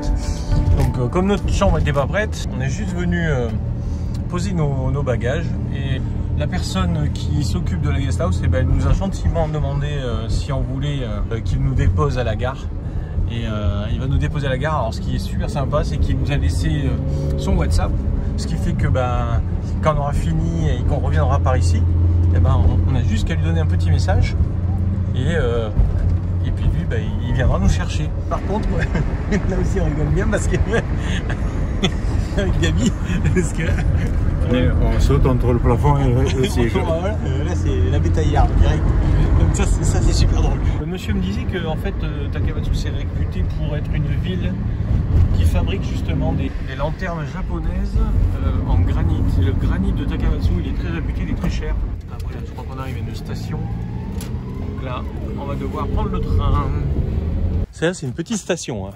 Donc euh, comme notre chambre n'était pas prête, on est juste venu euh, poser nos, bagages et la personne qui s'occupe de la guest house, eh ben, elle nous a gentiment demandé euh, si on voulait qu'il nous dépose à la gare. Et il va nous déposer à la gare. Alors ce qui est super sympa, c'est qu'il nous a laissé son WhatsApp. Ce qui fait que ben, quand on aura fini et qu'on reviendra par ici, eh ben, on, on a juste qu'à lui donner un petit message. Et, lui, ben, il viendra nous chercher. Par contre, là aussi on rigole bien parce que avec Gabi, parce que on saute entre le plafond et le, siège. voilà, là c'est la bétaillarde direct. Donc ça c'est ça, c'est super drôle. Le monsieur me disait que en fait euh, Takamatsu c'est réputé pour être une ville qui fabrique justement des, des lanternes japonaises euh, en granit. Et le granit de Takamatsu il est très réputé, il est très cher. Ah voilà, je crois qu'on arrive à une station. On va devoir prendre le train. C'est une petite station. hein.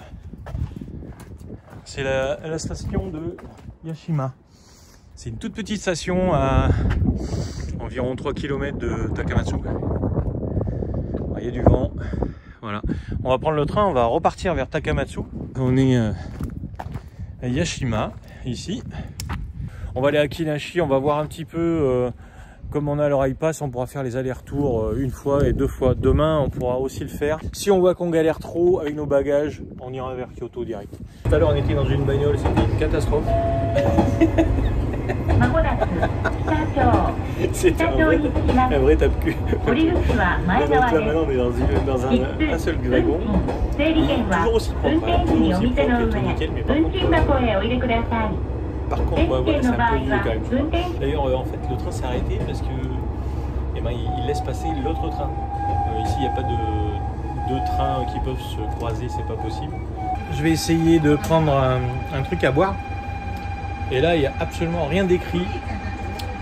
C'est la, la station de Yashima. C'est une toute petite station à environ 3 km de Takamatsu. Il y a du vent. Voilà. On va prendre le train, on va repartir vers Takamatsu. On est euh, à Yashima, ici. On va aller à Kinashi, on va voir un petit peu, euh, comme on a l'oreille passe, on pourra faire les allers-retours euh, une fois et deux fois. Demain, on pourra aussi le faire. Si on voit qu'on galère trop avec nos bagages, on ira vers Kyoto direct. Tout à l'heure, on était dans une bagnole, c'était une catastrophe. c'était un vrai, un vrai tape-cul. maintenant, on est dans, une, dans un, un, seul wagon. Hein. Toujours aussi propre, toujours aussi propre et tout nickel, mais. Euh, par contre, voilà, c'est un peu vieux quand même. D'ailleurs, euh, en fait, le train s'est arrêté parce que eh ben, il, laisse passer l'autre train. Euh, ici, il n'y a pas de deux trains qui peuvent se croiser, c'est pas possible. Je vais essayer de prendre un, truc à boire. Et là, il n'y a absolument rien d'écrit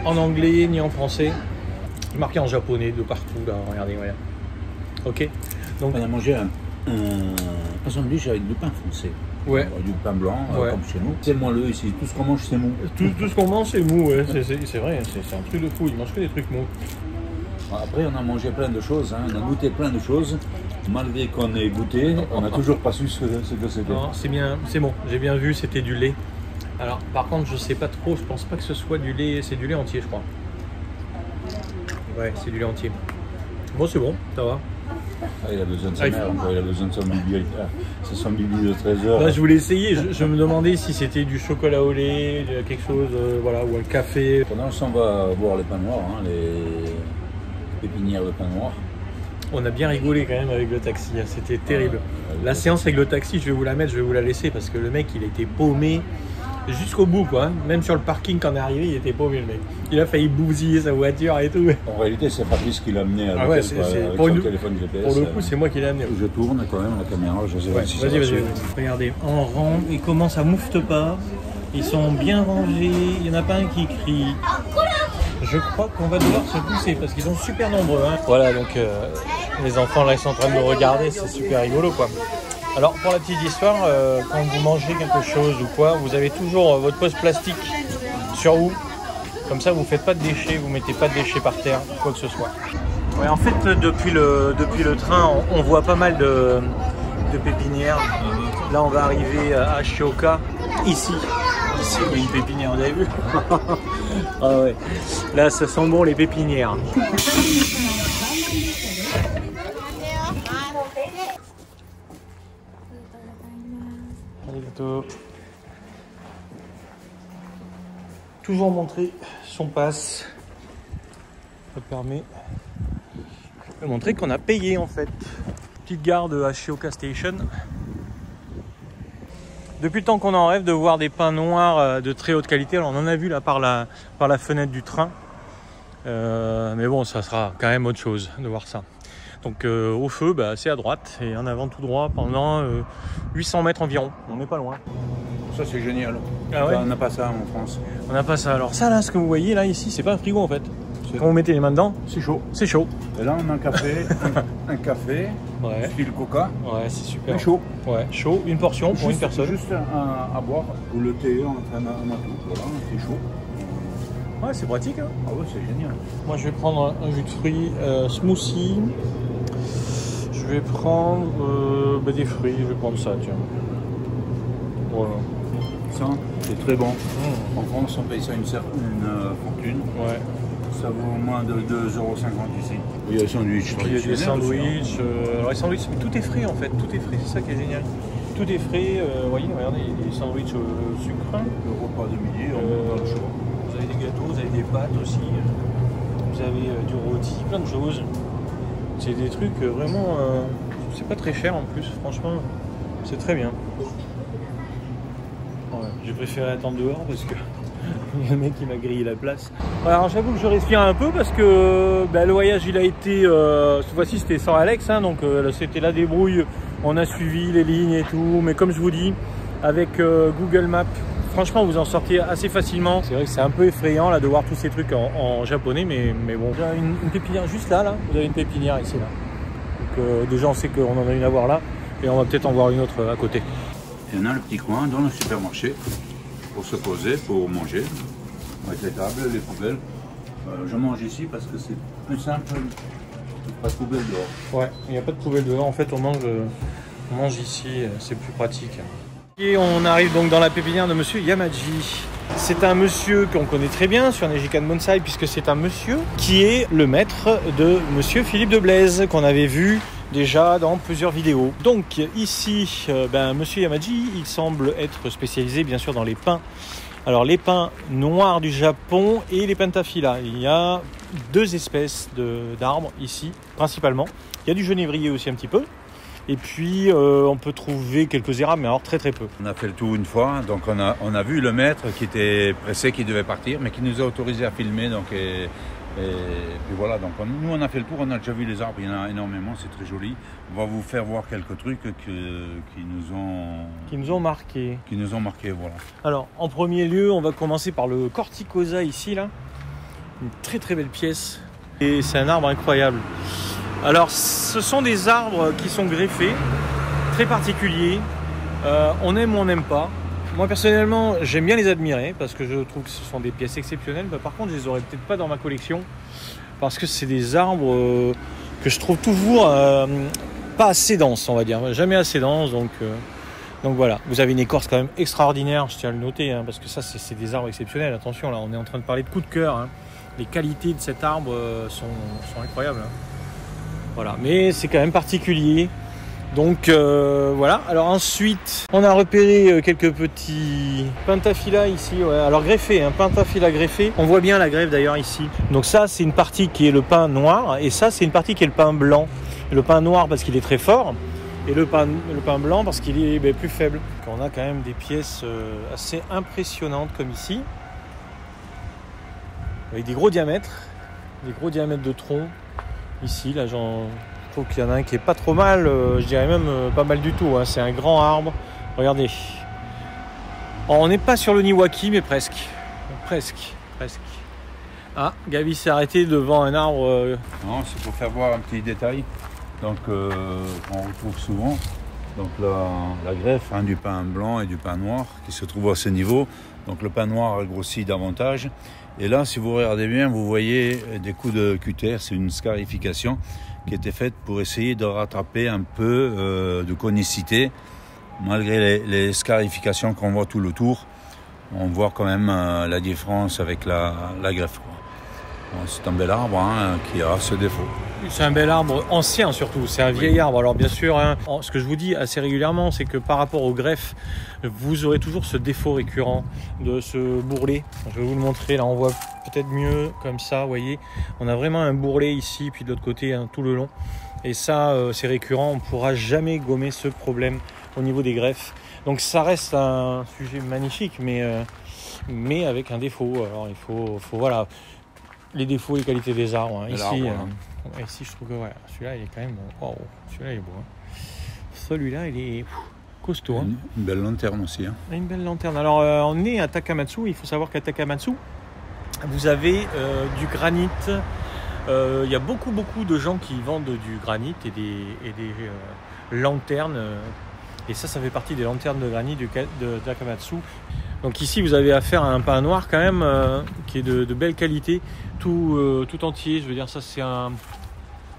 en anglais ni en français. Marqué en japonais de partout, là, regardez, voilà. Ok. Donc, on a mangé un, un, un sandwich avec du pain foncé ouais. Euh, Du pain blanc, euh, comme chez nous. C'est moelleux ici. Tout ce qu'on mange, c'est mou. Tout, tout ce qu'on mange, c'est mou, ouais. C'est- vrai, c'est c'est un truc de fou. Ils mangent que des trucs mous. Après, on a mangé plein de choses. hein. On a goûté plein de choses. Malgré qu'on ait goûté, on n'a toujours pas su ce que, c'était. C'est bien, c'est bon. J'ai bien vu, c'était du lait. Alors, par contre, je sais pas trop. Je pense pas que ce soit du lait. C'est du lait entier, je crois. Ouais, c'est du lait entier. Bon, c'est bon, ça va. Ah, il a besoin de sa Ah, il mère, encore, il a besoin de son bibi. C'est son bibi de 13 heures. Là, je voulais essayer. Je, je me demandais si c'était du chocolat au lait, de- quelque chose, euh, voilà, ou un café. Pendant ce temps, on va voir les pains noirs, hein, les pépinières de pain noir. On a bien rigolé quand même avec le taxi. hein. C'était terrible. La séance avec le taxi, je vais vous la mettre, je vais vous la laisser parce que le mec, il était paumé jusqu'au bout, quoi. Même sur le parking, quand on est arrivé, il était paumé, le mec. Il a failli bousiller sa voiture et tout. En réalité, c'est Fabrice qui l'a amené à Ah ouais, c'est- quoi, c'est- avec pour son une- téléphone GPS. Pour le euh, coup, c'est moi qui l'ai amené. Je tourne quand même la caméra, je sais Ouais, pas si vas-y, vas-y. Regardez, en rang, ils commencent à moufte pas. Ils sont bien rangés. Il n'y en a pas un qui crie. Je crois qu'on va devoir se pousser parce qu'ils sont super nombreux. hein. Voilà, donc euh, les enfants là, ils sont en train de nous regarder. C'est super rigolo, quoi. Alors, pour la petite histoire, euh, quand vous mangez quelque chose ou quoi, vous avez toujours euh, votre poche plastique sur vous. Comme ça, vous faites pas de déchets, vous mettez pas de déchets par terre, quoi que ce soit. En fait, depuis le, train, on, voit pas mal de, pépinières. Là, on va arriver à Shioka, ici. Ici, il y une pépinière, vous avez vu Ah. Là, ça sent bon les pépinières. Toujours montrer son passe. Ça permet de montrer qu'on a payé en fait. Petite gare de Ashioka Station. Depuis le temps qu'on en rêve de voir des pains noirs euh, de très haute qualité, alors on en a vu là par la, par la fenêtre du train. Euh, mais bon, ça sera quand même autre chose de voir ça. Donc euh, au feu, bah, c'est à droite et en avant tout droit pendant euh, 800 mètres environ. On n'est pas loin. Ça, c'est génial. Ah ouais on n'a pas ça en France. On n'a pas ça. Alors ça là, ce que vous voyez là ici, c'est pas un frigo en fait. Quand vous mettez les mains dedans, C'est chaud. c'est chaud. Et là, on a un café, un, un café, Ouais, style coca, ouais, c'est super. et chaud. Ouais, chaud, une portion pour une personne. juste à, à boire, ou le thé, on a- on a tout. Voilà, c'est chaud. Ouais, c'est pratique. Hein. Ah ouais, c'est génial. Moi, je vais prendre un jus de fruits euh, smoothie. Je vais prendre euh, bah, des fruits. Je vais prendre ça, tiens. Voilà. Ça, c'est très bon. Mmh. En France, on paye ça une, euh, fortune. Ouais. Ça vaut moins de 2,50€ ici. Il y a des sandwichs Il y a des hein. sandwichs. euh, alors les sandwichs, tout est frais en fait, tout est frais, c'est ça qui est génial. Tout est frais, euh, vous voyez, regardez, il y a des sandwichs au sucre. Le repas de midi, on Euh, a le choix. Vous avez des gâteaux, vous avez des pâtes aussi. Vous avez euh, du rôti, plein de choses. C'est des trucs euh, vraiment. euh, c'est pas très cher en plus, franchement. C'est très bien. J'ai préféré attendre dehors parce que il y a le mec qui m'a grillé la place. Alors j'avoue que je respire un peu parce que bah, le voyage il a été. euh, cette fois-ci c'était sans Alex, hein, donc c'était la débrouille. On a suivi les lignes et tout. Mais comme je vous dis, avec Google Maps, franchement vous en sortez assez facilement. C'est vrai que c'est un peu effrayant là de voir tous ces trucs en, en japonais, mais, mais bon. Il y a une, une pépinière juste là, là. Vous avez une pépinière ici là. Donc euh, déjà on sait qu'on en a une à voir là. Et on va peut-être en voir une autre à côté. Il y en a le petit coin dans le supermarché pour se poser, pour manger, avec les tables, les poubelles. Euh, je mange ici parce que c'est plus simple, pas de poubelle dehors. Ouais, il n'y a pas de poubelle dehors. En fait, on mange, euh, on mange ici, c'est plus pratique. Et on arrive donc dans la pépinière de monsieur Yamaji. C'est un monsieur qu'on connaît très bien sur Nejikan Bonsai, puisque c'est un monsieur qui est le maître de monsieur Philippe de Blaise, qu'on avait vu déjà dans plusieurs vidéos. Donc ici, euh, ben, monsieur Yamaji, il semble être spécialisé bien sûr dans les pins. Alors les pins noirs du Japon et les pentaphyla. Il y a deux espèces d'arbres ici, principalement. Il y a du genévrier aussi un petit peu. Et puis euh, on peut trouver quelques érables, mais alors très très peu. On a fait le tour une fois, donc on a, on a vu le maître qui était pressé, qui devait partir, mais qui nous a autorisé à filmer. Donc, et, et puis voilà, donc on- nous on a fait le tour, on a déjà vu les arbres, il y en a énormément, c'est très joli. On va vous faire voir quelques trucs que- qui, nous ont, Qui nous ont marqué. qui nous ont marqué. Voilà. Alors en premier lieu, on va commencer par le Corticosa ici là. Une très très belle pièce. Et c'est un arbre incroyable. Alors ce sont des arbres qui sont greffés, très particuliers. Euh, on aime ou on n'aime pas. Moi personnellement, j'aime bien les admirer parce que je trouve que ce sont des pièces exceptionnelles. Mais par contre, je les aurais peut-être pas dans ma collection parce que c'est des arbres euh, que je trouve toujours euh, pas assez denses, on va dire, jamais assez denses. Donc, voilà, vous avez une écorce quand même extraordinaire, je tiens à le noter, hein, parce que ça, c'est des arbres exceptionnels. Attention, là, on est en train de parler de coup de cœur. hein. Les qualités de cet arbre sont, sont incroyables. hein. Voilà, mais c'est quand même particulier. Donc euh, voilà. Alors ensuite, on a repéré euh, quelques petits pentaphyla ici. Alors greffé, un pentaphyla greffé. On voit bien la greffe d'ailleurs ici. Donc ça, c'est une partie qui est le pain noir, et ça, c'est une partie qui est le pain blanc. Le pain noir parce qu'il est très fort, et le pain, le pain blanc parce qu'il est ben, plus faible. On a quand même des pièces euh, assez impressionnantes comme ici, avec des gros diamètres, des gros diamètres de tronc. Ici, là, j'en je trouve qu'il y en a un qui est pas trop mal, euh, je dirais même euh, pas mal du tout. hein. C'est un grand arbre. Regardez. On n'est pas sur le Niwaki, mais presque. Presque, presque. Ah, Gabi s'est arrêté devant un arbre. euh, Non, c'est pour faire voir un petit détail donc, qu'on retrouve souvent. Donc la, greffe hein, du pain blanc et du pain noir qui se trouve à ce niveau. Donc le pain noir a grossi davantage. Et là, si vous regardez bien, vous voyez des coups de cutter. C'est une scarification qui était faite pour essayer de rattraper un peu euh, de conicité. Malgré les, scarifications qu'on voit tout le tour, on voit quand même euh, la différence avec la, greffe. C'est un bel arbre hein, qui a ce défaut. C'est un bel arbre ancien surtout, c'est un vieil arbre. Alors bien sûr, hein, ce que je vous dis assez régulièrement, c'est que par rapport au greffe, vous aurez toujours ce défaut récurrent de ce bourrelet. Je vais vous le montrer, là on voit peut-être mieux comme ça, vous voyez. On a vraiment un bourrelet ici, puis de l'autre côté hein, tout le long. Et ça, euh, c'est récurrent, on ne pourra jamais gommer ce problème au niveau des greffes. Donc ça reste un sujet magnifique, mais, euh, mais avec un défaut. Alors il faut, faut voilà, les défauts et les qualités des arbres. hein. Ici, euh. Ouais, Ici, je trouve que ouais, celui-là, il est quand même. Waouh, celui-là, il est beau. hein. Celui-là, il est costaud. hein. Une, belle lanterne aussi. hein. Une belle lanterne. Alors, euh, on est à Takamatsu. Il faut savoir qu'à Takamatsu, vous avez euh, du granit. Euh, Il y a beaucoup, beaucoup de gens qui vendent du granit et des, et des euh, lanternes. euh, Et ça, ça fait partie des lanternes de granit du, de Takamatsu. Donc ici, vous avez affaire à un pain noir quand même, euh, qui est de, de belle qualité, tout, euh, tout entier. Je veux dire, ça, c'est un,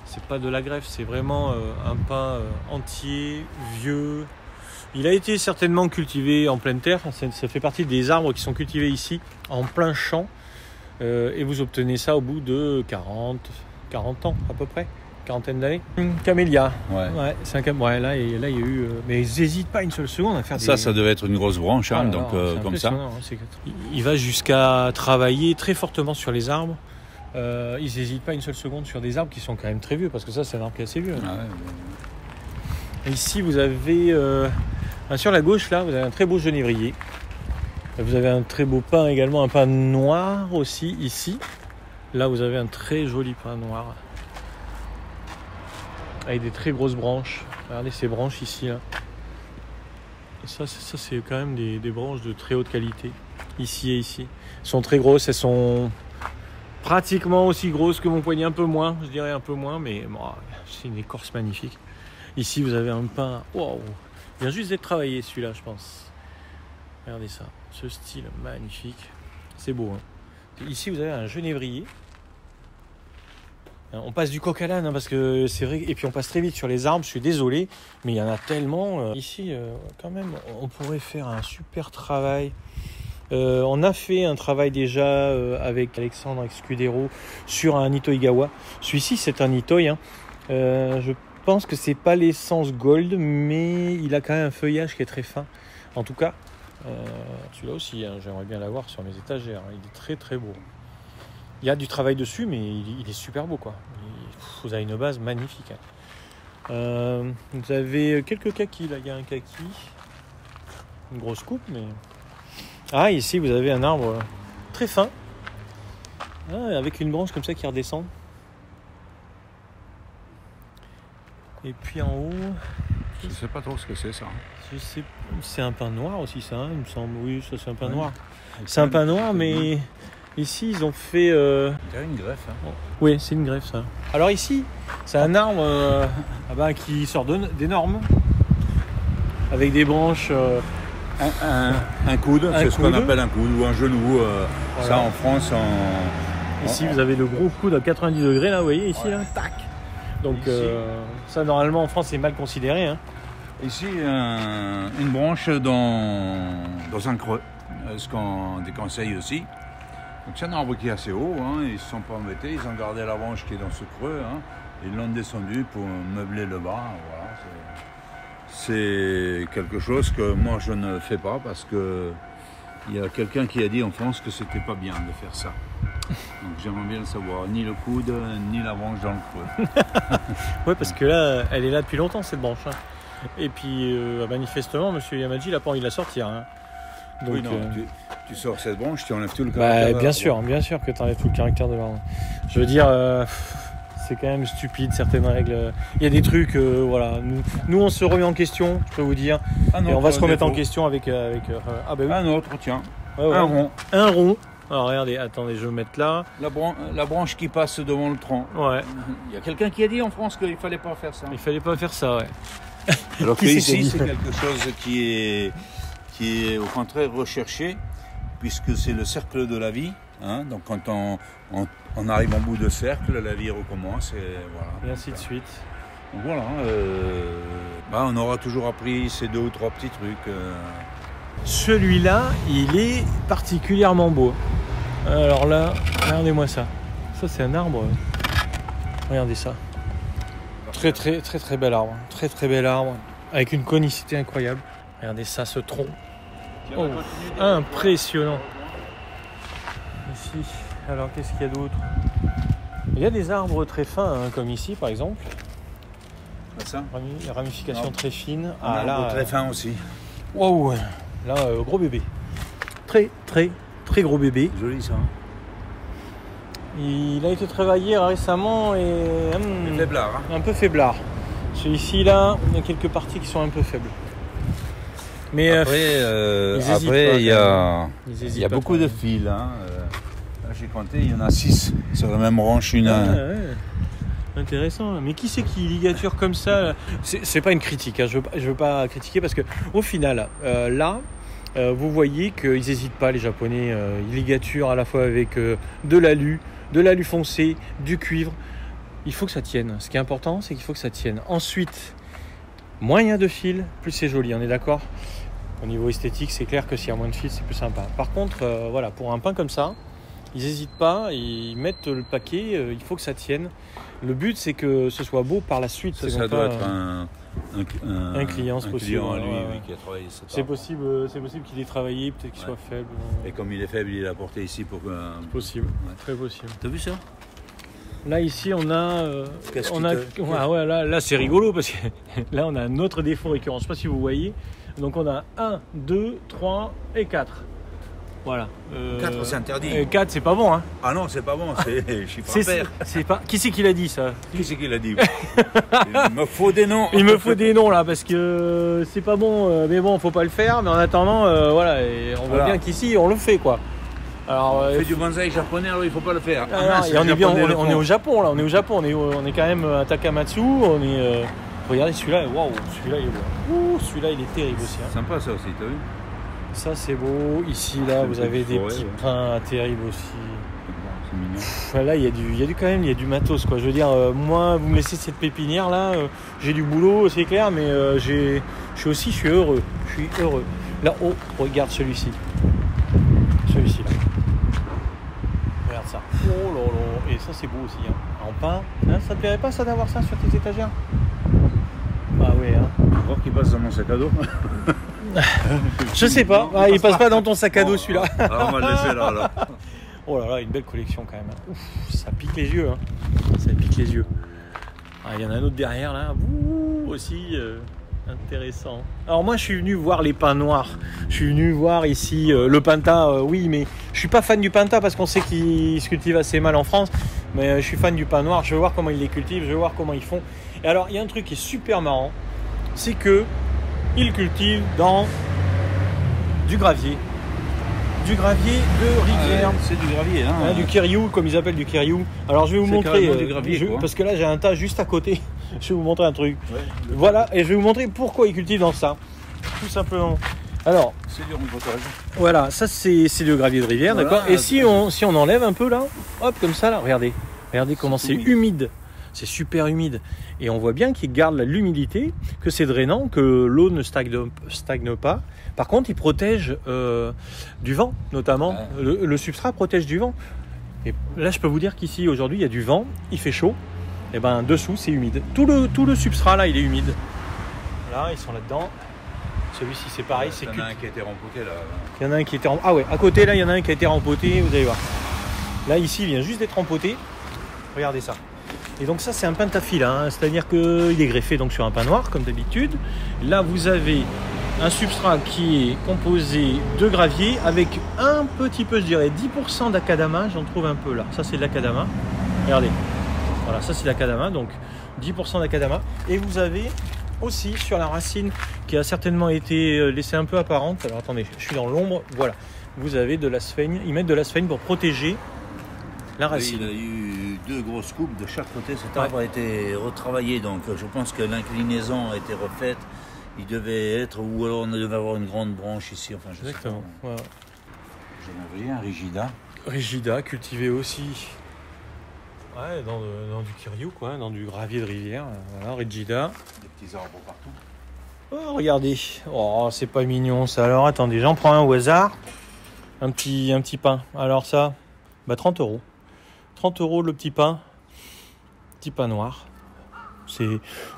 c'est pas de la greffe, c'est vraiment euh, un pain euh, entier, vieux, Il a été certainement cultivé en pleine terre. Ça, fait partie des arbres qui sont cultivés ici, en plein champ. Euh, et vous obtenez ça au bout de 40, 40 ans à peu près. Quarantaine d'années. Camélia. Ouais. Ouais, c'est un cam... ouais, là, et- là, il y a eu. euh, Mais ils n'hésitent pas une seule seconde à faire des. Ça, ça devait être une grosse branche, hein, Ah donc euh, comme ça. hein, Il va jusqu'à travailler très fortement sur les arbres. Euh, ils n'hésitent pas une seule seconde sur des arbres qui sont quand même très vieux, parce que ça, c'est un arbre qui est assez vieux. Ah ouais, Et Ici, vous avez, euh, sur la gauche, là, vous avez un très beau genévrier. Vous avez un très beau pin également, un pin noir aussi, ici. Là, vous avez un très joli pin noir. Avec des très grosses branches. Regardez ces branches ici, là. Ça, c'est- ça c'est quand même des, des branches de très haute qualité. Ici et ici. Elles sont très grosses, elles sont pratiquement aussi grosses que mon poignet, un peu moins, je dirais un peu moins, mais c'est une écorce magnifique. Ici, vous avez un pain. Waouh! Il vient juste d'être travaillé celui-là, je pense. Regardez ça. Ce style magnifique. C'est beau. hein. Ici, vous avez un genévrier. Hein, On passe du coq à l'âne hein, parce que c'est vrai. Et puis on passe très vite sur les arbres. Je suis désolé, mais il y en a tellement. euh. Ici, euh, quand même, on pourrait faire un super travail. Euh, on a fait un travail déjà euh, avec Alexandre Excudero sur un Itoigawa. Celui-ci, c'est un Itoi. hein. Euh, je pense que c'est pas l'essence gold, mais il a quand même un feuillage qui est très fin. En tout cas, celui-là aussi, hein, j'aimerais bien l'avoir sur mes étagères. hein. Il est très très beau. Il y a du travail dessus, mais il, il est super beau quoi. Il- pff, vous avez une base magnifique. hein. Vous avez quelques kakis là, il y a un kaki, une grosse coupe, mais ah ici vous avez un arbre très fin, Ah, avec une branche comme ça qui redescend. Et puis en haut, Je sais pas trop ce que c'est ça. sais, c'est un pain noir aussi ça, hein, il me semble. Oui, ça c'est un pain Ouais. noir. C'est un pain noir, mais ici ils ont fait. euh, C'est une greffe. hein. Oui, c'est une greffe ça. Alors ici, c'est un arbre euh, ah bah, qui sort de- des normes, avec des branches. euh, Un, un- un coude, c'est ce qu'on appelle un coude ou un genou. euh, Voilà. Ça en France, en... Ici, en- vous avez le gros coude à 90 degrés là, vous voyez ici là, tac. Donc Ici. euh, ça normalement en France c'est mal considéré. Hein. Ici, un- une branche dans, dans un creux, euh, ce qu'on déconseille aussi. Donc c'est un arbre qui est assez haut, hein, ils ne se sont pas embêtés, ils ont gardé la branche qui est dans ce creux, hein, ils l'ont descendu pour meubler le bas. Voilà, c'est quelque chose que moi je ne fais pas parce que il y a quelqu'un qui a dit en France que c'était pas bien de faire ça. Donc j'aimerais bien le savoir, ni le coude, ni la branche dans le creux. Ouais, parce que là, elle est là depuis longtemps cette branche. hein. Et puis euh, manifestement, Monsieur Yamaji, il a pas envie de la sortir. hein. Donc, oui, non, euh, tu, tu sors cette branche, tu enlèves tout le Bah, caractère de bien l'arbre. sûr, bien sûr que tu enlèves tout le caractère de l'arbre. Je veux dire, euh, c'est quand même stupide certaines règles. Il y a des trucs, euh, voilà. Nous, nous, on se remet en question, je peux vous dire. Et on va se remettre en question avec. euh, avec euh, ah bah oui. Un autre, tiens. Ouais, ouais. Un rond. Un rond. Alors regardez, attendez, je vais mettre là. La, bran- la branche qui passe devant le tronc. Ouais, Il y a quelqu'un qui a dit en France qu'il ne fallait pas faire ça. il fallait pas faire ça, ouais. Alors qu'ici, dit c'est quelque chose qui est, qui est au contraire recherché, puisque c'est le cercle de la vie. Hein. Donc quand on, on, on arrive en bout de cercle, la vie recommence. Et voilà. Et ainsi de suite. Donc voilà. euh, bah, on aura toujours appris ces deux ou trois petits trucs. euh. Celui-là, il est particulièrement beau. Alors là, regardez-moi ça. Ça, c'est un arbre. Regardez ça. Très, très, très, très bel arbre. Très, très bel arbre. Avec une conicité incroyable. Regardez ça, ce tronc. Oh, impressionnant. Alors qu'est-ce qu'il y a d'autre? Il y a des arbres très fins, hein, comme ici par exemple. Ça? Rami- Ramification Non. très fine. Un arbre là, très euh, fin aussi. Waouh Là, euh, gros bébé. Très, très, très gros bébé. Joli ça. hein. Il a été travaillé récemment et hum, faiblard. hein. un peu faiblard. Celui-ci là, il y a quelques parties qui sont un peu faibles. Mais euh, Après, euh, après, il y a, il y beaucoup de fils. hein, j'ai compté, il y en a 6 sur la même branche. Une, Ah, ouais. Intéressant. Mais qui c'est qui ligature comme ça C'est pas une critique. hein. Je, veux, pas- je veux pas critiquer parce que au final, euh, là, euh, vous voyez qu'ils n'hésitent pas les Japonais. euh, ils ligaturent à la fois avec euh, de l'alu, de l'alu foncé, du cuivre. Il faut que ça tienne. Ce qui est important, c'est qu'il faut que ça tienne. Ensuite, moins il y a de fils, plus c'est joli, on est d'accord? Au niveau esthétique, c'est clair que s'il y a moins de fils, c'est plus sympa. Par contre, euh, voilà, pour un pain comme ça, ils n'hésitent pas, ils mettent le paquet, euh, il faut que ça tienne. Le but, c'est que ce soit beau par la suite. Ça, c'est doit être euh, un, un, un client, c'est possible, client à lui, oui, qui a travaillé C'est possible, euh, c'est possible qu'il ait travaillé, peut-être qu'il Ouais. soit faible. Et comme il est faible, il l'a porté ici pour que. Possible, Ouais. très possible. T'as vu ça? Là ici on a, euh, on a, ouais, là, là c'est rigolo parce que là on a un autre défaut récurrent. Je sais pas si vous voyez. Donc on a 1, 2, 3 et 4. Voilà. Euh, 4, c'est interdit. et 4 c'est pas bon hein. Ah non, c'est pas bon, c'est chiffre impair. c'est pas. Qui c'est qui l'a dit ça? Qui c'est qui l'a dit Il me faut des noms. Il me faut des noms là parce que c'est pas bon. euh, Mais bon, faut pas le faire. Mais en attendant, euh, voilà, et on voit Voilà. bien qu'ici on le fait quoi. Alors. euh, On fait du bonsaï japonais, alors il faut pas le faire. Ah, Ah, et c'est on est bien, on est, est au Japon là, on est au Japon, on est, on est quand même à Takamatsu, on est. euh, regardez celui-là, waouh, celui-là il est celui-là il est terrible aussi. hein. Sympa ça aussi, t'as vu? Ça c'est beau. Ici là, vous avez des forêt, petits ouais. pins terribles aussi. Pff, Là il y a du, il y a du quand même, il y a du matos quoi. Je veux dire, euh, moi vous me laissez cette pépinière là, euh, j'ai du boulot, c'est clair, mais euh, j'ai, je suis aussi, je suis heureux, je suis heureux. Là, oh, regarde celui-ci, celui-ci là. Regarde ça. Oh là là, et ça c'est beau aussi. Hein. En pain, Hein, ça te plairait pas ça d'avoir ça sur tes étagères? Bah ouais. Hein. Tu crois qu'il passe dans mon sac à dos Je sais pas. Ah, il passe pas dans ton sac à dos celui-là. Alors on va le laisser là, là. Oh là là, une belle collection quand même. Ouf, ça pique les yeux. Hein. Ça pique les yeux. Ah, il y en a un autre derrière là. Ouh, aussi euh, intéressant. Alors moi je suis venu voir les pins noirs. Je suis venu voir ici euh, le Pinta. euh, oui, mais je suis pas fan du Pinta parce qu'on sait qu'il se cultive assez mal en France. Mais je suis fan du pain noir. Je veux voir comment ils les cultivent. Je veux voir comment ils font. Et alors il y a un truc qui est super marrant, c'est que ils cultivent dans du gravier. Du gravier de rivière. Ah, c'est du gravier, hein. Hein, du Kiriou, comme ils appellent du Kiriou. Alors je vais vous montrer, du euh, gravier, je- quoi. parce que là j'ai un tas juste à côté. je vais vous montrer un truc. Ouais. Voilà, et je vais vous montrer pourquoi ils cultivent dans ça. Tout simplement. Alors, C'est du rempotage. voilà, ça c'est le gravier de rivière, Voilà. d'accord Et si on, si on enlève un peu là, hop, comme ça là, regardez. Regardez comment C'est c'est humide. humide. C'est super humide. Et on voit bien qu'il garde l'humidité, que c'est drainant, que l'eau ne stagne, stagne pas. Par contre, il protège euh, du vent, notamment. Ouais. Le, le substrat protège du vent. Et là, je peux vous dire qu'ici, aujourd'hui, il y a du vent, il fait chaud. Et ben dessous, c'est humide. Tout le, tout le substrat là, il est humide. Là, ils sont là-dedans. Celui-ci, c'est pareil, Il y en a un qui a été rempoté là. il y en a un qui était rem- Ah ouais, à côté là, il y en a un qui a été rempoté, vous allez voir. Là, ici, il vient juste d'être rempoté. Regardez ça. Et donc ça, c'est un pentafile, hein, c'est-à-dire qu'il est greffé donc sur un pain noir, comme d'habitude. Là, vous avez un substrat qui est composé de gravier avec un petit peu, je dirais, 10% d'acadama. J'en trouve un peu là. Ça, c'est de l'acadama. Regardez. Voilà, ça, c'est de l'acadama, donc 10% d'acadama. Et vous avez aussi sur la racine qui a certainement été euh, laissée un peu apparente. Alors attendez, je suis dans l'ombre. Voilà. Vous avez de la sphaigne. Ils mettent de la sphaigne pour protéger la Oui, il a eu deux grosses coupes de chaque côté. Cet Ouais. arbre a été retravaillé, donc euh, je pense que l'inclinaison a été refaite. Il devait être, ou alors on devait avoir une grande branche ici. Enfin, je sais Exactement. pas. Ouais. J'en avais un rigida. Rigida, cultivé aussi. Ouais, dans, de- dans du Kiryu, quoi, dans du gravier de rivière. Voilà, Rigida. Des petits arbres partout. Oh, regardez. Oh, c'est pas mignon ça. Alors attendez, j'en prends un au hasard. Un petit, un petit pain. Alors ça, bah 30 euros. 30 euros le petit pain. Petit pain noir. C'est.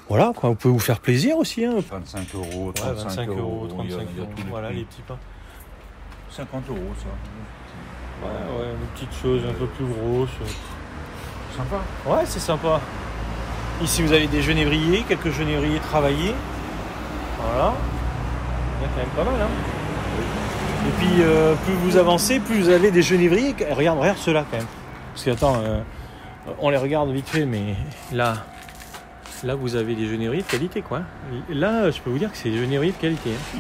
Voilà, quoi. Vous pouvez vous faire plaisir aussi. Hein. 25 euros, Ouais, 35 25 euros, il y a- 35 il y a euros. les Voilà les petits pains. 50 euros, ça. Ouais, ouais, des petites choses un peu plus grosses. Sympa. Ouais, c'est sympa. Ici, vous avez des genévriers, quelques genévriers travaillés. Voilà. Il y a quand même pas mal. Hein. Et puis, euh, plus vous avancez, plus vous avez des genévriers. Regarde, regarde ceux-là quand même. Parce que, attends, euh, on les regarde vite fait, mais là, là, vous avez des genévriers de qualité, quoi. Là, je peux vous dire que c'est des genévriers de qualité. hein.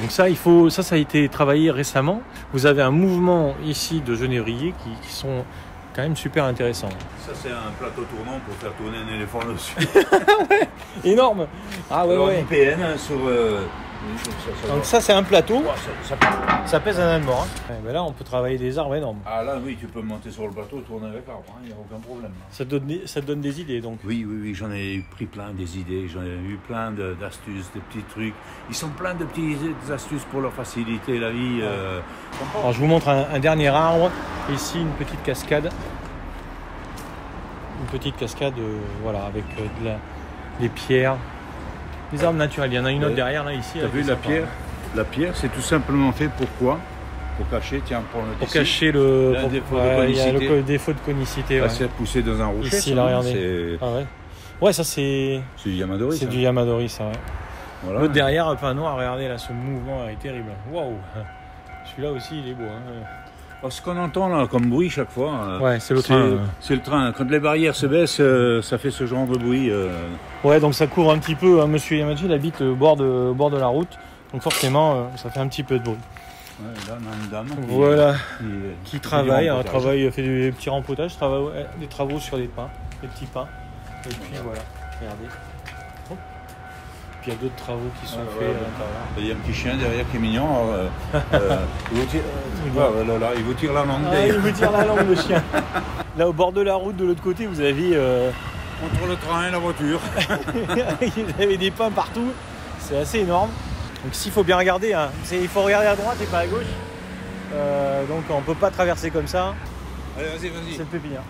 Donc ça, il faut, ça, ça a été travaillé récemment. Vous avez un mouvement ici de genévriers qui, qui sont quand même super intéressants. Ça, c'est un plateau tournant pour faire tourner un éléphant dessus. Énorme Ah ouais, Alors, ouais. IPN hein, sur, euh, Donc ça c'est un plateau, ça- pèse un mort. hein. Ouais, ben là on peut travailler des arbres énormes. Ah là, oui, tu peux monter sur le bateau, tourner avec l'arbre, il n'y a aucun problème. Ça te donne, des- ça te donne des idées donc. Oui, oui, oui, j'en ai pris plein des idées, j'en ai eu plein d'astuces, de petits trucs. Ils sont pleins de petites astuces pour leur faciliter la vie. euh. Alors je vous montre un, un dernier arbre. Ici une petite cascade. Une petite cascade, euh, voilà, avec euh, de la- des pierres. Des arbres naturels. Il y en a une autre derrière là ici. T'as vu la pierre La pierre, c'est tout simplement fait pourquoi Pour cacher, tiens, pour le Pour cacher le, pour- défaut de ouais, il y a le conicité. co- défaut de conicité. ouais. C'est poussé dans un rocher. Ici, là, regardez. C'est Ah ouais. Ouais, ça c'est c'est du Yamadori. c'est du Yamadori, ça. Ouais. Voilà. L'autre derrière, un pain noir. Regardez là, ce mouvement est terrible. Waouh. Celui-là aussi, il est beau. hein. Oh, ce qu'on entend là comme bruit chaque fois, euh, Ouais, c'est le train. euh. c'est le train. Quand les barrières se baissent, euh, ça fait ce genre de bruit. euh. Ouais, donc ça couvre un petit peu. hein. Monsieur Yamaji, il habite au bord de, au bord de la route. Donc forcément, ça fait un petit peu de bruit. Ouais, là, on a une dame qui- Voilà, qui, travaille, hein, travaille, fait des petits rempotages, travaille, des travaux sur des pains, des petits pains. Et puis voilà, regardez. Puis il y a d'autres travaux qui sont faits ouais, à l'intérieur. Il y a un petit chien derrière qui est mignon. euh, euh, il, vous tire, va. Ouais, là, là, il vous tire la langue Ah, il vous tire la langue, le chien. Là, au bord de la route, de l'autre côté, vous avez, euh, Entre le train et la voiture. vous avez des pains partout. C'est assez énorme. Donc, s'il faut bien regarder, hein, il faut regarder à droite et pas à gauche. Euh, donc, on peut pas traverser comme ça. Allez, vas-y, vas-y. C'est le pépinière.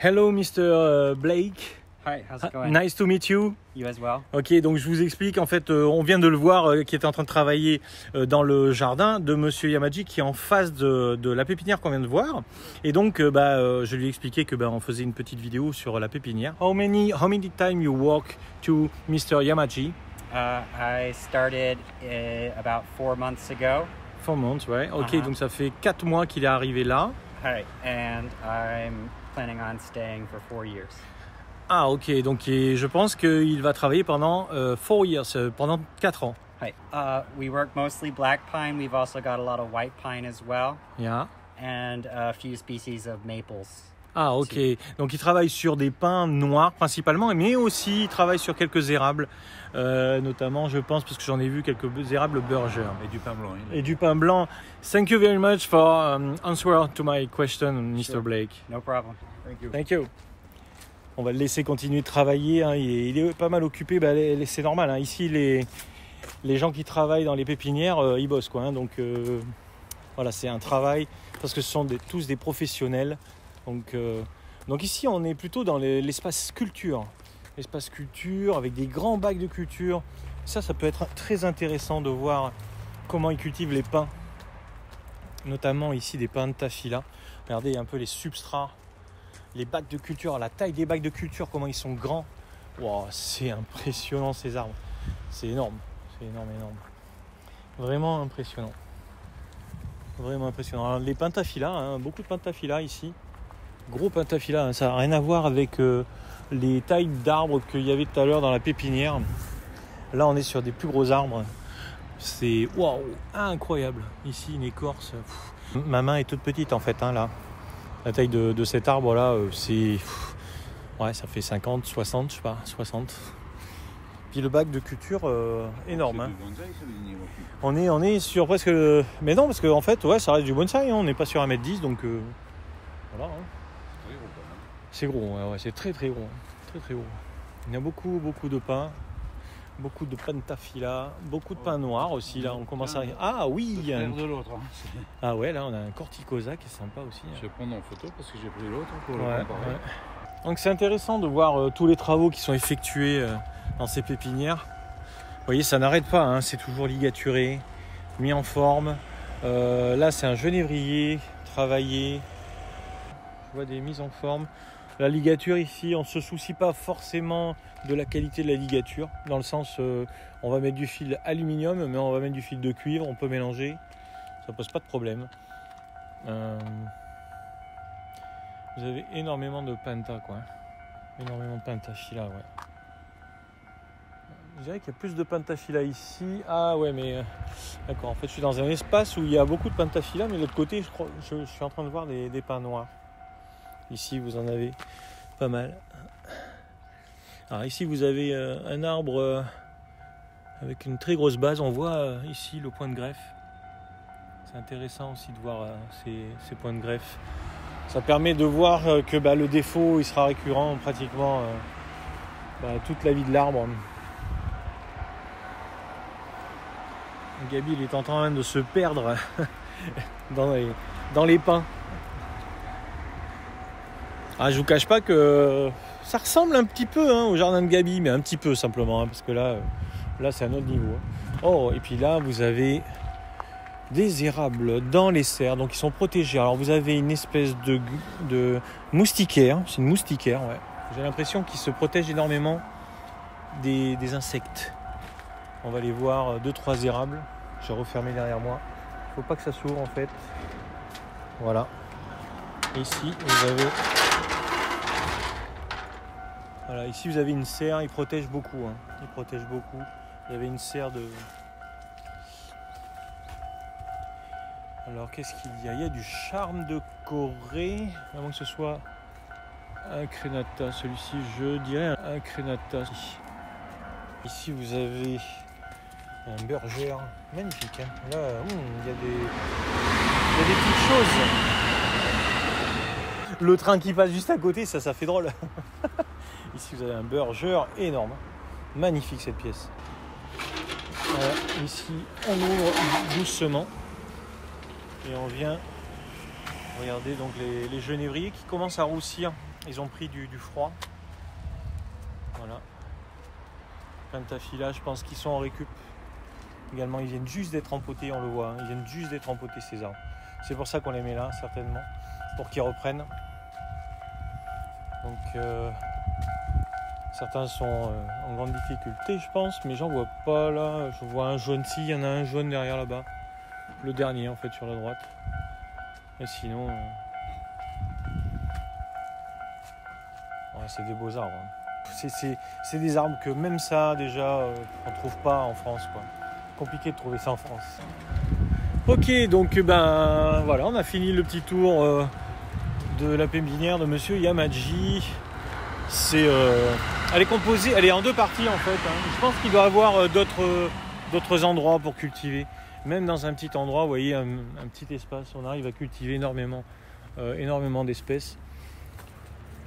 Hello, Mr. uh, Blake. Hi, how's it going? Nice to meet you. You as well? Ok, donc je vous explique. En fait, euh, on vient de le voir, euh, qui était en train de travailler euh, dans le jardin de Monsieur Yamaji, qui est en face de, de la pépinière qu'on vient de voir. Et donc, euh, bah, euh, je lui ai expliqué que bah, on faisait une petite vidéo sur la pépinière. How many, how many time you walk to Mr. Yamaji? Uh, I started uh, about four months ago. Four months, ouais. Ok, Uh-huh. donc ça fait quatre mois qu'il est arrivé là. Hi, and I'm planning on staying for four years. Ah, ok. Donc, je pense qu'il va travailler pendant euh, four years, euh, pendant quatre ans. Hi. Uh, we work mostly black pine. We've also got a lot of white pine as well, Yeah. and a few species of maples. Ah, ok. Donc, il travaille sur des pins noirs principalement, mais aussi il travaille sur quelques érables, euh, notamment, je pense, parce que j'en ai vu quelques érables Burger. Et du pain blanc. Et du pain blanc. Thank you very much for um, answer to my question, Mr. Sure. Blake. No problem. Thank you. Thank you. On va le laisser continuer de travailler. hein. Il, est, il est pas mal occupé. Bah, c'est normal. hein. Ici, les, les gens qui travaillent dans les pépinières, euh, ils bossent. Quoi, hein. Donc, euh, voilà, c'est un travail parce que ce sont des- tous des professionnels. Donc, euh, donc ici, on est plutôt dans les- l'espace culture. L'espace culture avec des grands bacs de culture. Ça, ça peut être très intéressant de voir comment ils cultivent les pins. Notamment ici des pins de. Regardez un peu les substrats les bacs de culture, la taille des bacs de culture, comment ils sont grands. Wow, c'est impressionnant ces arbres. C'est énorme. C'est énorme, énorme. Vraiment impressionnant. Vraiment impressionnant. Alors, les pentaphilas, hein, beaucoup de pentaphilas ici. Gros pentaphilas, hein, ça n'a rien à voir avec euh, les tailles d'arbres qu'il y avait tout à l'heure dans la pépinière. Là, on est sur des plus gros arbres. C'est waouh, incroyable. Ici, une écorce. Ma main est toute petite en fait, hein, là. La taille de, cet arbre là, euh, c'est. Ouais, ça fait 50, 60, je sais pas, 60. Puis le bac de culture, euh, énorme. hein. On, est, on est sur presque. Mais non, parce qu'en en fait, ouais, ça reste du bonsaï, on n'est pas sur 1m10, donc. Voilà. Oui, ou pas, hein. C'est gros, ouais, ouais, c'est très très gros. Très très gros. Il y a beaucoup, beaucoup de pain. Beaucoup de pentafila, beaucoup de pain noir aussi. Là, on commence à. Ah oui il y a un- Frère de l'autre. hein. Ah ouais, là, on a un corticosa qui est sympa aussi. hein. Je vais prendre en photo parce que j'ai pris l'autre pour le Ouais, comparer. ouais. Donc c'est intéressant de voir euh, tous les travaux qui sont effectués euh, dans ces pépinières. Vous voyez, ça n'arrête pas, hein, c'est toujours ligaturé, mis en forme. Euh, là, c'est un genévrier travaillé. Je vois des mises en forme. La ligature ici, on ne se soucie pas forcément de la qualité de la ligature, dans le sens, euh, on va mettre du fil aluminium, mais on va mettre du fil de cuivre, on peut mélanger, ça pose pas de problème. Euh, vous avez énormément de penta, quoi. Énormément de pentafila, ouais. Je dirais qu'il y a plus de pentafila ici. Ah ouais, mais euh, d'accord. En fait, je suis dans un espace où il y a beaucoup de pentafila, mais de l'autre côté, je, suis en train de voir des, des noirs. Ici, vous en avez pas mal. Alors ici vous avez euh, un arbre euh, avec une très grosse base. On voit euh, ici le point de greffe. C'est intéressant aussi de voir ces, points de greffe. Ça permet de voir que bah, le défaut il sera récurrent pratiquement bah, toute la vie de l'arbre. Gabi il est en train de se perdre dans les, dans les pins. Ah, je vous cache pas que ça ressemble un petit peu hein, au jardin de Gabi, mais un petit peu simplement, hein, parce que là, euh, là c'est un autre niveau. hein. Oh, et puis là, vous avez des érables dans les serres, donc ils sont protégés. Alors vous avez une espèce de, moustiquaire, c'est une moustiquaire, ouais. J'ai l'impression qu'ils se protègent énormément des, insectes. On va aller voir euh, deux trois érables. J'ai refermé derrière moi. Faut pas que ça s'ouvre en fait. Voilà. Ici vous avez. Voilà, ici vous avez une serre, il protège beaucoup. hein. Il protège beaucoup. Vous avez une serre de. Alors qu'est-ce qu'il y a? Il y a du charme de Corée, moins que ce soit un crénata. Celui-ci, je dirais un crénata. Ici, vous avez un burger magnifique. hein. Là, hum, il y, a des... il y a des petites choses. Le train qui passe juste à côté, ça, ça fait drôle. Ici, vous avez un burger énorme. Magnifique cette pièce. Ici, on ouvre doucement. Et on vient regarder donc les, genévriers qui commencent à roussir. Ils ont pris du, froid. Voilà. Pentaphylla, je pense qu'ils sont en récup. Également, ils viennent juste d'être empotés, on le voit. hein. Ils viennent juste d'être empotés ces arbres. C'est pour ça qu'on les met là, certainement. Pour qu'ils reprennent. Donc, euh, certains sont euh, en grande difficulté, je pense. Mais j'en vois pas là. Je vois un jaune. Si, il y en a un jaune derrière là-bas. Le dernier en fait sur la droite. Et sinon. euh, c'est des beaux arbres. hein. C'est, des arbres que même ça déjà euh, on trouve pas en France quoi. Compliqué de trouver ça en France. Ok donc ben voilà on a fini le petit tour de la pépinière de Monsieur Yamaji. C'est, euh, elle est composée, elle est en deux parties en fait. hein. Je pense qu'il doit y avoir euh, d'autres, d'autres endroits pour cultiver même dans un petit endroit, vous voyez, un, un petit espace, on arrive à cultiver énormément, euh, énormément d'espèces.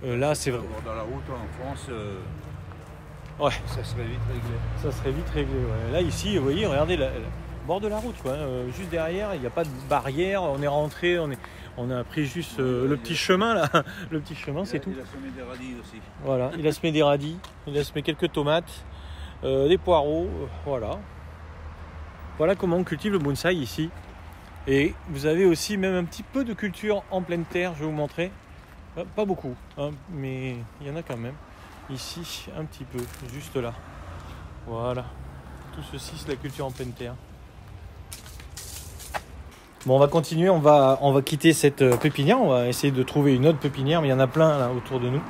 Euh, là, c'est vrai. Dans la route en France, euh, Ouais. ça serait vite réglé. Ça serait vite réglé. ouais. Là, ici, vous voyez, regardez, le bord de la route, quoi. euh, juste derrière, il n'y a pas de barrière. On est rentré, on, est, on a pris juste euh, le petit chemin, là. Le petit chemin, c'est tout. Il a semé des radis aussi. Voilà, il a semé des radis, il a semé quelques tomates, euh, des poireaux, euh, voilà. Voilà comment on cultive le bonsaï ici. Et vous avez aussi même un petit peu de culture en pleine terre, je vais vous montrer. Pas beaucoup, hein, mais il y en a quand même. Ici, un petit peu, juste là. Voilà. Tout ceci, c'est la culture en pleine terre. Bon, on va continuer, on va, on va quitter cette euh, pépinière, on va essayer de trouver une autre pépinière, mais il y en a plein là autour de nous.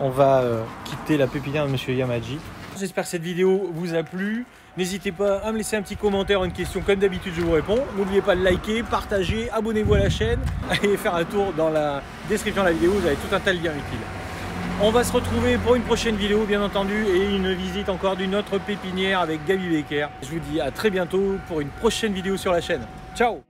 On va euh, quitter la pépinière de Monsieur Yamaji. J'espère que cette vidéo vous a plu. N'hésitez pas à me laisser un petit commentaire, une question, comme d'habitude je vous réponds. N'oubliez pas de liker, partager, abonnez-vous à la chaîne et faire un tour dans la description de la vidéo, vous avez tout un tas de liens utiles. On va se retrouver pour une prochaine vidéo bien entendu et une visite encore d'une autre pépinière avec Gabi Becker. Je vous dis à très bientôt pour une prochaine vidéo sur la chaîne. Ciao